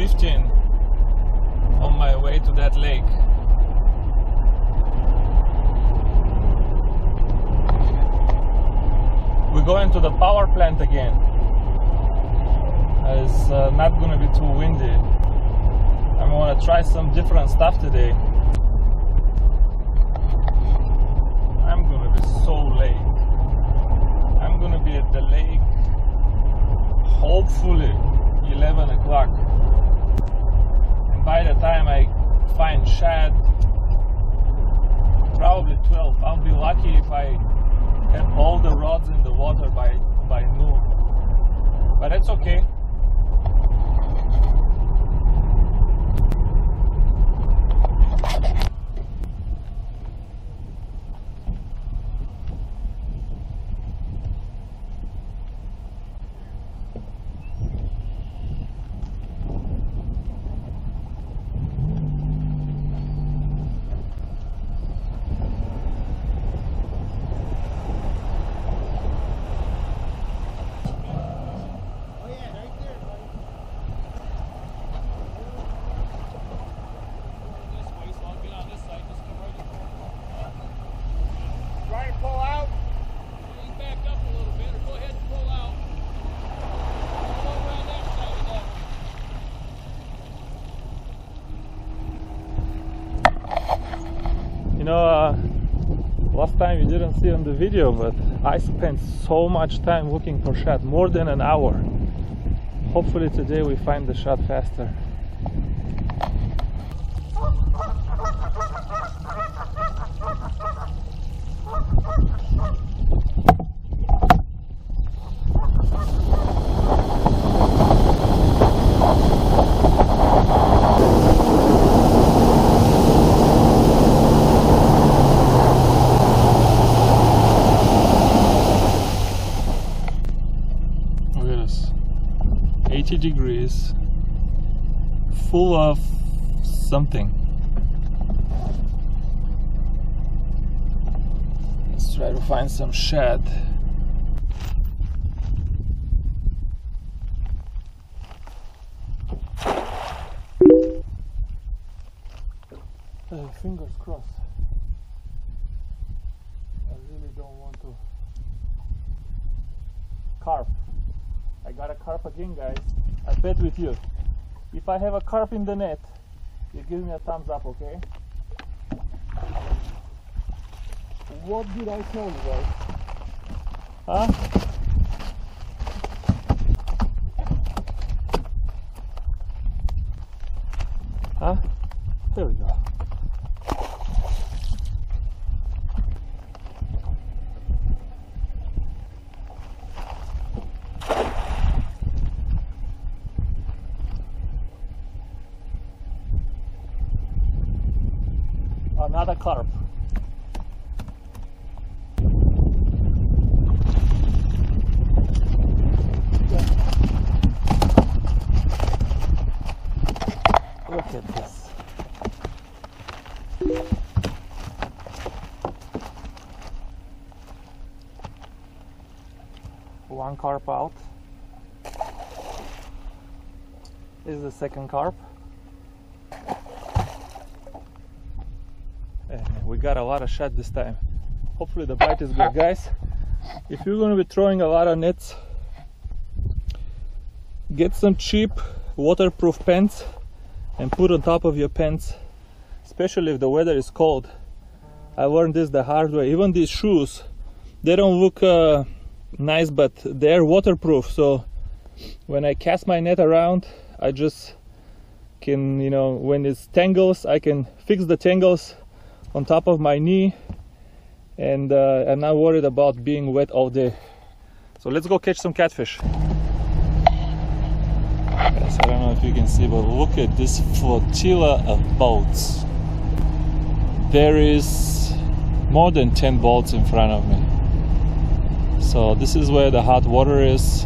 15 on my way to that lake. We're going to the power plant again. It's uh, not gonna be too windy. I want to try some different stuff today. I'm gonna be so late. I'm gonna be at the lake hopefully 11 o'clock. By the time I find shad, probably 12. I'll be lucky if I have all the rods in the water by, by noon. But that's okay. Try to pull out. You back up a little bit, or go ahead and pull out. Go around that side of that. You know, uh, last time you didn't see on the video, but I spent so much time looking for shad, more than an hour. Hopefully today we find the shad faster. 80 degrees, full of something. Let's try to find some shad. Uh, fingers crossed. I really don't want to. Carp. I got a carp again, guys. Bet with you. If I have a carp in the net, you give me a thumbs up, okay? What did I tell you guys? Huh? There we go. Another carp. Look at this. One carp out. This is the second carp. And we got a lot of shad this time. Hopefully the bite is good, guys. If you're going to be throwing a lot of nets, get some cheap waterproof pants and put on top of your pants, especially if the weather is cold. I learned this the hard way. Even these shoes, they don't look uh, nice, but they're waterproof. So when I cast my net around, I just can, you know, when it's tangles, I can fix the tangles on top of my knee and uh, I'm not worried about being wet all day. So let's go catch some catfish. Guys, I don't know if you can see, but look at this flotilla of boats. There is more than 10 boats in front of me. So this is where the hot water is.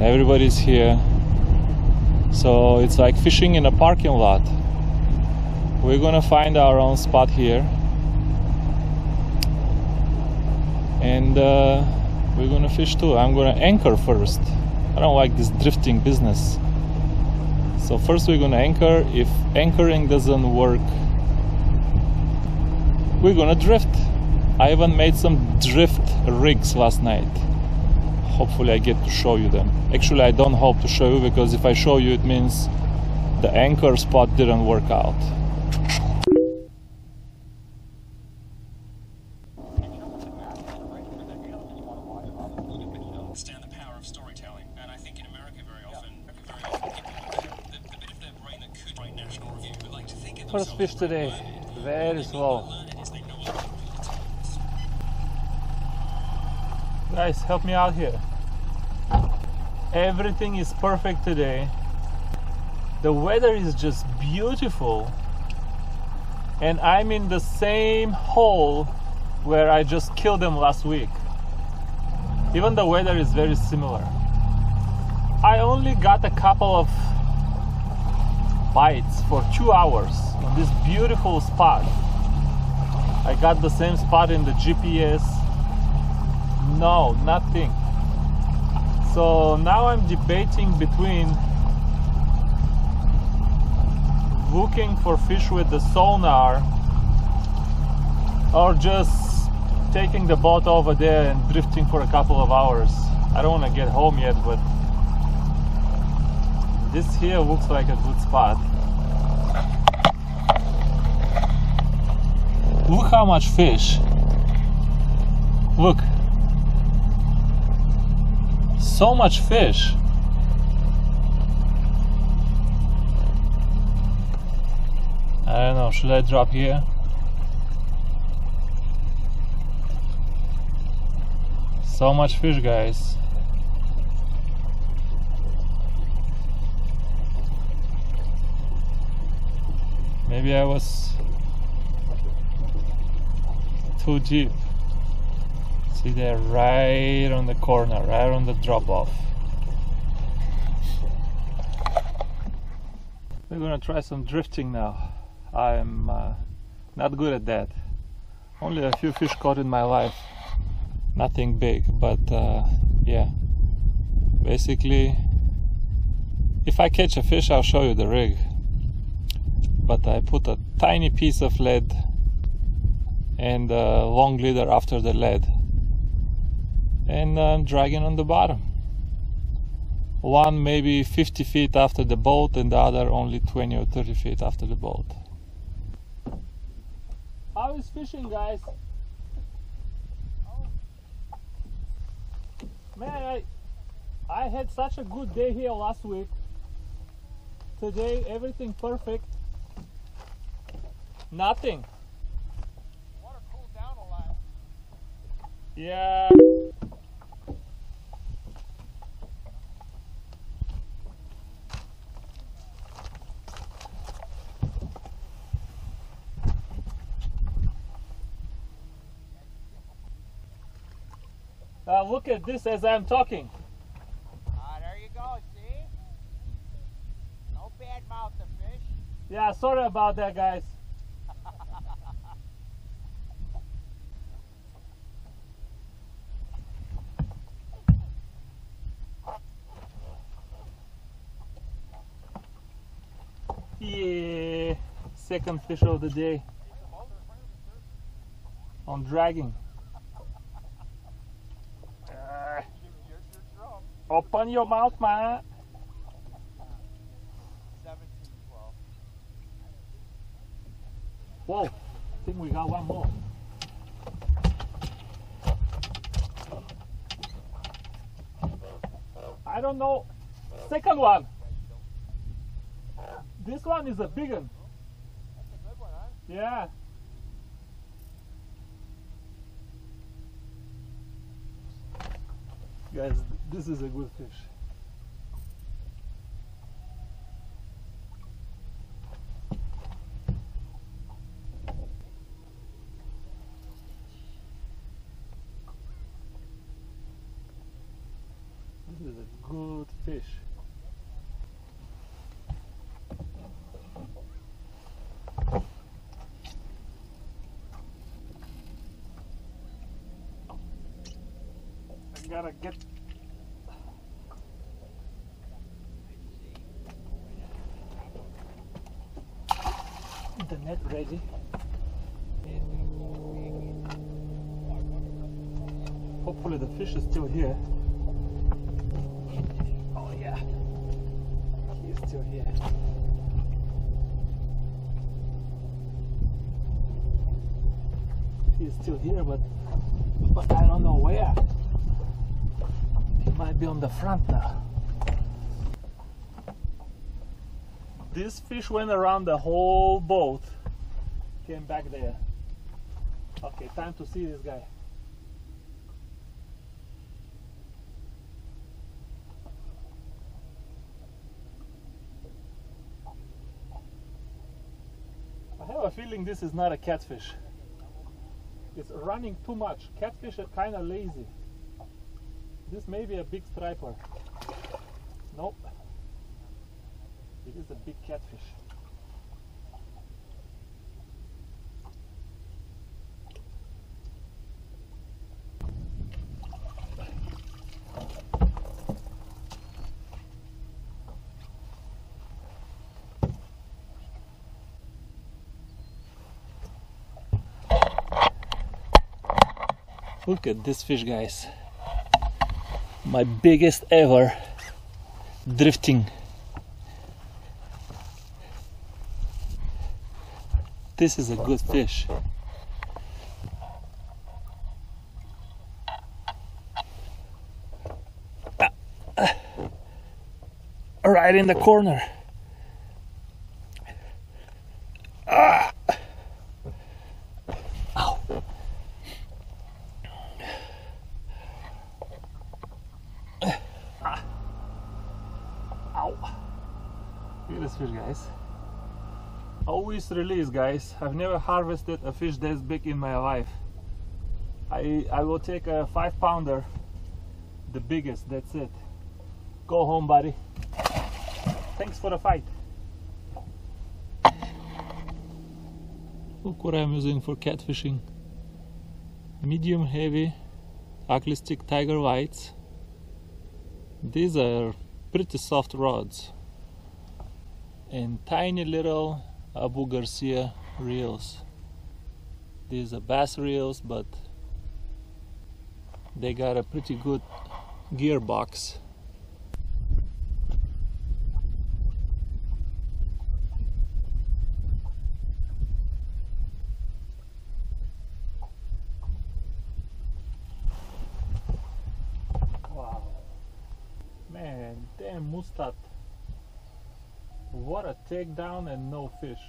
Everybody's here. So it's like fishing in a parking lot we're gonna find our own spot here and uh, we're gonna fish too I'm gonna anchor first I don't like this drifting business So first we're gonna anchor. If anchoring doesn't work, we're gonna drift. I even made some drift rigs last night. Hopefully I get to show you them. Actually I don't hope to show you because if I show you it means the anchor spot didn't work out. understand the power of storytelling. And I think in America, very often, very often people have the, the bit of their brain that could write National Review, but First fish today. Very slow. Guys, help me out here. Everything is perfect today. The weather is just beautiful. And I'm in the same hole where I just killed them last week. Even the weather is very similar. I only got a couple of bites for two hours on this beautiful spot. I got the same spot in the GPS no, nothing. So now I'm debating between looking for fish with the sonar or just taking the boat over there and drifting for a couple of hours. I don't want to get home yet, but this here looks like a good spot. Look how much fish. Look so much fish. I don't know, should I drop here? So much fish, guys. Maybe I was too deep. See there, right on the corner, right on the drop off. We're gonna try some drifting now. I'm uh, not good at that. Only a few fish caught in my life. Nothing big, but uh, yeah. Basically, if I catch a fish, I'll show you the rig. But I put a tiny piece of lead and a long leader after the lead and I'm dragging on the bottom. One maybe 50 feet after the boat, and the other only 20 or 30 feet after the boat. How is fishing, guys? Man, I, I had such a good day here last week. Today, everything perfect. Nothing. Water cooled down a lot. Yeah. Uh, look at this as I'm talking. Ah, there you go. See? No bad mouth the fish. Yeah, sorry about that, guys. Yeah, second fish of the day on dragging. Uh, open your mouth, man. Whoa, I think we got one more. I don't know. Second one. This one is a big one. That's a good one, huh? Yeah. Guys, this is a good fish. This is a good fish. I gotta get the net ready. Hopefully the fish is still here. Oh yeah, he's still here. He's still here, but but I don't know where. Might be on the front now. This fish went around the whole boat, came back there. Okay, time to see this guy. I have a feeling this is not a catfish. It's running too much. Catfish are kind of lazy. This may be a big striper. Nope. It is a big catfish. Look at this fish, guys. My biggest ever drifting. This is a good fish. Ah, ah. Right in the corner. Ah. Ow. Ah. Ow. Look at this fish, guys. Release, guys. I've never harvested a fish this big in my life. I I will take a five pounder, the biggest. That's it. Go home, buddy. Thanks for the fight. Look what I'm using for catfishing. Medium heavy ugly stick tiger Lites. These are pretty soft rods and tiny little Abu Garcia reels. These are bass reels, but they got a pretty good gearbox. Wow. Man, damn Mustad. What a takedown and no fish.